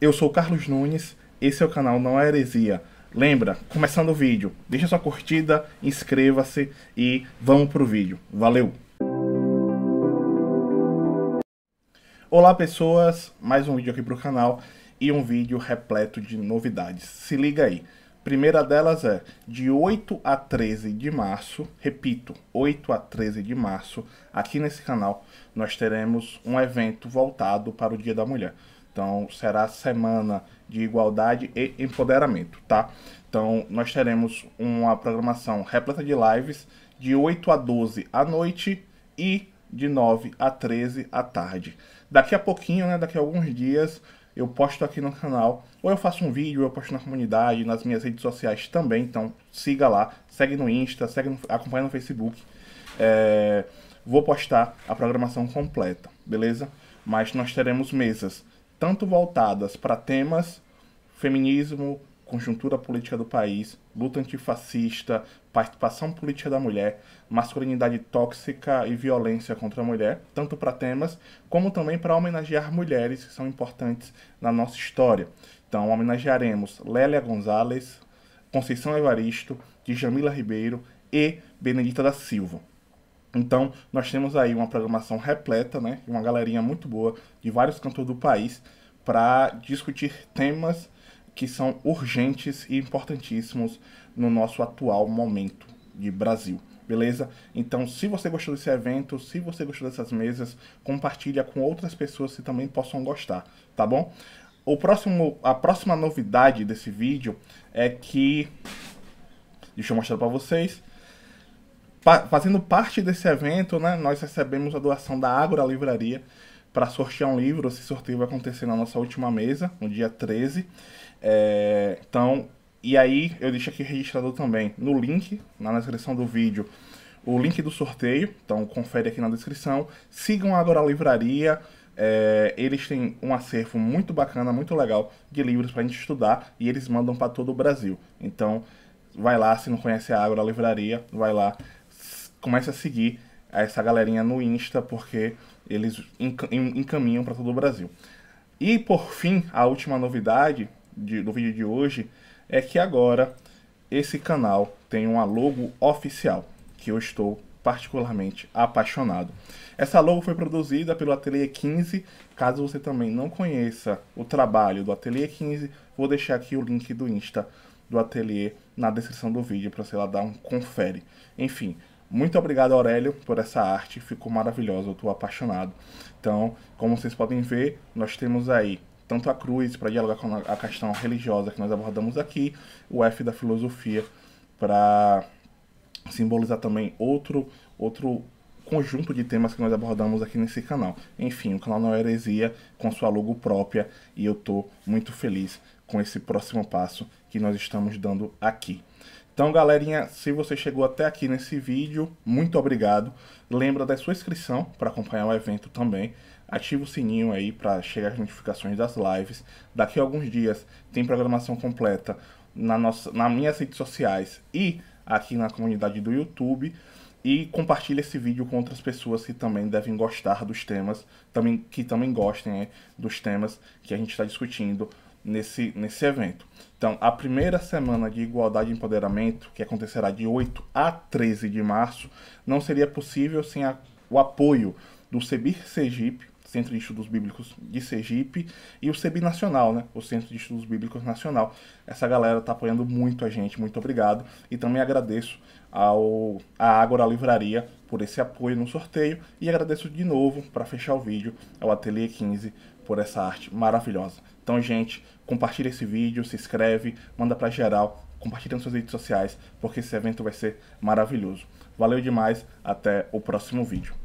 Eu sou Carlos Nunes, esse é o canal Não é Heresia. Lembra, começando o vídeo, deixa sua curtida, inscreva-se e vamos pro vídeo. Valeu! Olá pessoas, mais um vídeo aqui pro canal e um vídeo repleto de novidades. Se liga aí. Primeira delas é de 8 a 13 de março, repito, 8 a 13 de março, aqui nesse canal nós teremos um evento voltado para o Dia da Mulher. Então, será semana de igualdade e empoderamento, tá? Então, nós teremos uma programação repleta de lives de 8 a 12 à noite e de 9 a 13 à tarde. Daqui a pouquinho, né, daqui a alguns dias, eu posto aqui no canal, ou eu faço um vídeo, eu posto na comunidade, nas minhas redes sociais também, então siga lá, segue no Insta, segue no, acompanha no Facebook. É, vou postar a programação completa, beleza? Mas nós teremos mesas tanto voltadas para temas feminismo, conjuntura política do país, luta antifascista, participação política da mulher, masculinidade tóxica e violência contra a mulher, tanto para temas como também para homenagear mulheres que são importantes na nossa história. Então, homenagearemos Lélia Gonzalez, Conceição Evaristo, Djamila Ribeiro e Benedita da Silva. Então, nós temos aí uma programação repleta, né? Uma galerinha muito boa de vários cantores do país para discutir temas que são urgentes e importantíssimos no nosso atual momento de Brasil. Beleza? Então, se você gostou desse evento, se você gostou dessas mesas, compartilha com outras pessoas que também possam gostar, tá bom? O próximo, a próxima novidade desse vídeo é que deixa eu mostrar para vocês fazendo parte desse evento, né, nós recebemos a doação da Ágora Livraria para sortear um livro. Esse sorteio vai acontecer na nossa última mesa, no dia 13. É, então, e aí eu deixo aqui registrado também no link, na descrição do vídeo, o link do sorteio. Então, confere aqui na descrição. Sigam a Agora Livraria. É, eles têm um acervo muito bacana, muito legal de livros para a gente estudar e eles mandam para todo o Brasil. Então, vai lá, se não conhece a Agora Livraria, vai lá comece a seguir essa galerinha no Insta, porque eles encaminham para todo o Brasil. E por fim, a última novidade de, do vídeo de hoje é que agora esse canal tem uma logo oficial, que eu estou particularmente apaixonado. Essa logo foi produzida pelo Ateliê 15. Caso você também não conheça o trabalho do Ateliê 15, vou deixar aqui o link do Insta do Ateliê na descrição do vídeo para você lá dar um confere. Enfim, muito obrigado, Aurélio, por essa arte, ficou maravilhosa, eu estou apaixonado. Então, como vocês podem ver, nós temos aí tanto a cruz para dialogar com a questão religiosa que nós abordamos aqui, o F da filosofia para simbolizar também outro outro conjunto de temas que nós abordamos aqui nesse canal. Enfim, o canal não é heresia com sua logo própria e eu estou muito feliz com esse próximo passo que nós estamos dando aqui. Então, galerinha, se você chegou até aqui nesse vídeo, muito obrigado. Lembra da sua inscrição para acompanhar o evento também. Ativa o sininho aí para chegar as notificações das lives. Daqui a alguns dias tem programação completa na nossa, nas minhas redes sociais e aqui na comunidade do YouTube. E compartilhe esse vídeo com outras pessoas que também devem gostar dos temas, também, que também gostem é, dos temas que a gente está discutindo nesse, nesse evento. Então, a primeira semana de igualdade e empoderamento, que acontecerá de 8 a 13 de março, não seria possível sem a, o apoio do CEBIR Sergipe, Centro de Estudos Bíblicos de Sergipe, e o CEBI Nacional, né? o Centro de Estudos Bíblicos Nacional. Essa galera está apoiando muito a gente, muito obrigado. E também agradeço ao, à Ágora Livraria por esse apoio no sorteio e agradeço de novo, para fechar o vídeo, ao Ateliê 15 por essa arte maravilhosa. Então, gente, compartilha esse vídeo, se inscreve, manda para geral, compartilha nas suas redes sociais, porque esse evento vai ser maravilhoso. Valeu demais, até o próximo vídeo.